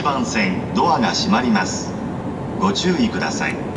「1番線ドアが閉まります。ご注意ください。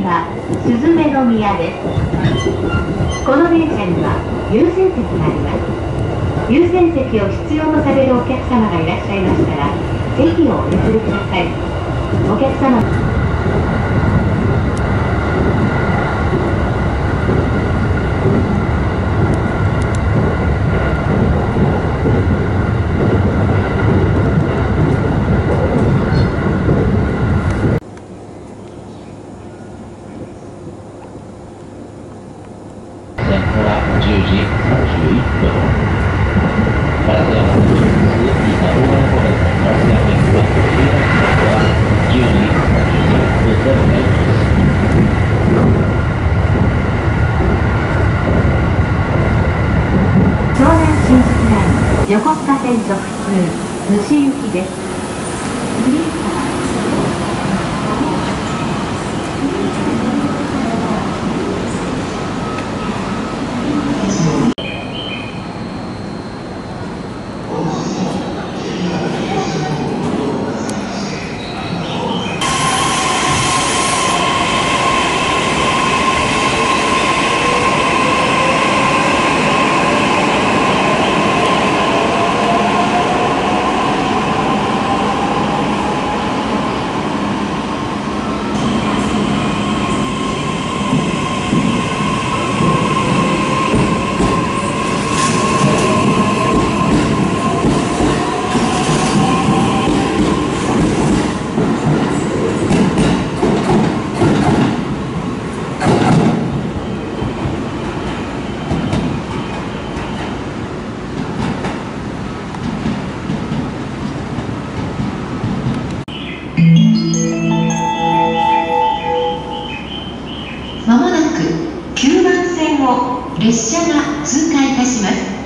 次はスズメの宮です。この電車には優先席があります。優先席を必要とされるお客様がいらっしゃいましたら席をお譲りください。お客様通主行きです。列車が通過いたします。